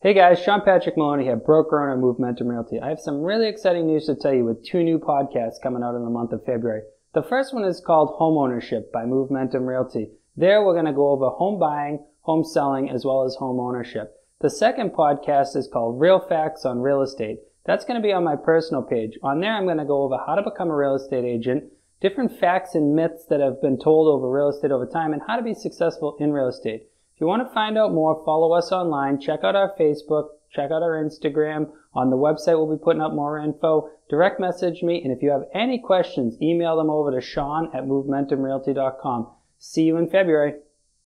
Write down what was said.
Hey guys, Shawn Patrick Moloney here, broker owner Movementum Realty. I have some really exciting news to tell you with two new podcasts coming out in the month of February. The first one is called Home Ownership by Movementum Realty. There we're going to go over home buying, home selling, as well as home ownership. The second podcast is called Real Facts on Real Estate. That's going to be on my personal page. On there I'm going to go over how to become a real estate agent, different facts and myths that have been told over real estate over time, and how to be successful in real estate. If you want to find out more, follow us online, check out our Facebook, check out our Instagram. On the website, we'll be putting up more info. Direct message me, and if you have any questions, email them over to Shawn at MovementumRealty.com. See you in February.